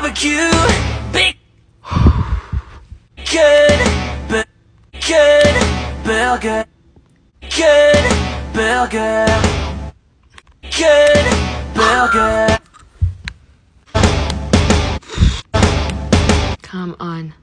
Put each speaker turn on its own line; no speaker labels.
barbecue. Big, good, good burger. Good burger. Good burger.
Come on.